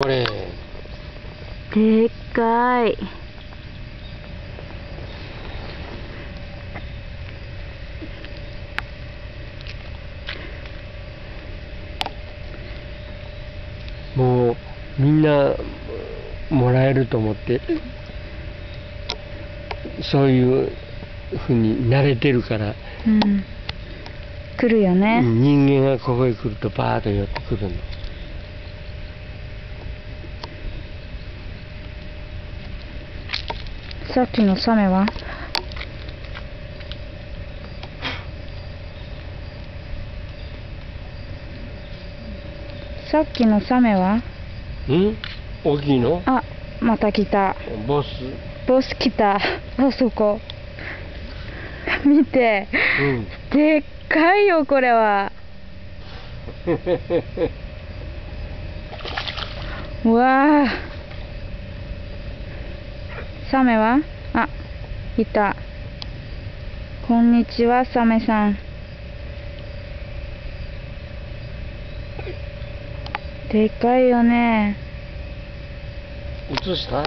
これ。でっかい。もうみんなもらえると思って。そういうふうに慣れてるから、うん。来るよね、人間がここへ来るとバーッと寄ってくるのさっきのサメは？さっきのサメは？うん？大きいの？あまた来た。ボス。ボス来た。あそこ。見て。うん。でっかいよこれは。う わあサメは？あいた。こんにちはサメさん。でかいよね。映した？